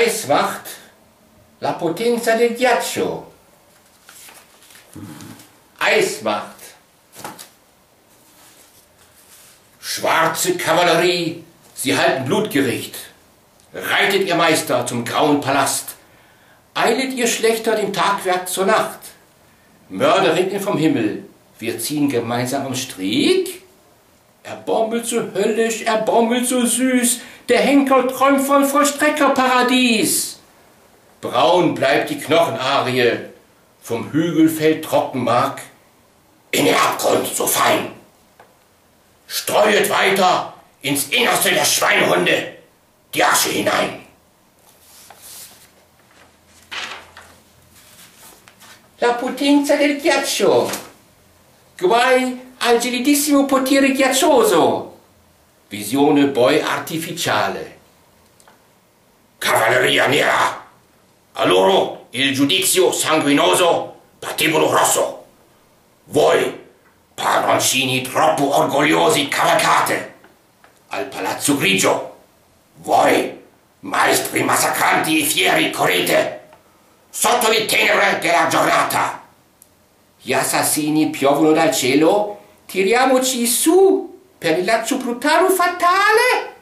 Eismacht la potenza del ghiaccio. Eismacht. Schwarze Kavallerie, sie halten Blutgericht. Reitet ihr Meister zum grauen Palast. Eilet ihr Schlechter dem Tagwerk zur Nacht. Mörder regnen vom Himmel. Wir ziehen gemeinsam am Strick. Bombelt so höllisch, er bombelt so süß. Der Henker träumt von Vollstreckerparadies. Braun bleibt die Knochenarie. Vom Hügel fällt Trockenmark. In den Abgrund so fein. Streuet weiter ins Innerste der Schweinhunde die Asche hinein. La potenza del ghiaccio. Guai al gelidissimo potere ghiaccioso. Visione poi artificiale. Cavalleria nera. A loro il giudizio sanguinoso patibolo rosso. Voi, padroncini troppo orgogliosi, cavalcate al palazzo grigio. Voi, maestri massacranti e fieri, correte sotto le tenebre della giornata. Gli assassini piovono dal cielo, tiriamoci su per il laccio brutale fatale.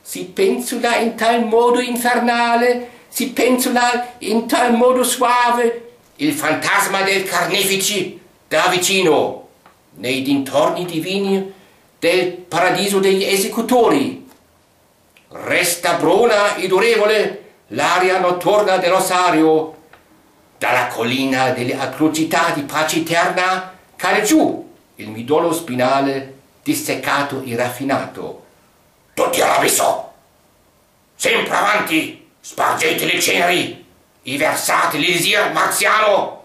Si pensula in tal modo infernale, si pensula in tal modo suave, il fantasma del carnefici da vicino, nei dintorni divini del paradiso degli esecutori. Resta bruna e durevole l'aria notturna del rosario. Dalla collina delle atrocità di pace eterna cade giù il midollo spinale disseccato e raffinato. Tutti all'abisso! Sempre avanti, spargete le ceneri, e versate l'elisir marziano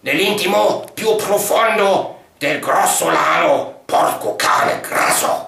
nell'intimo più profondo del grossolano porco cane grasso.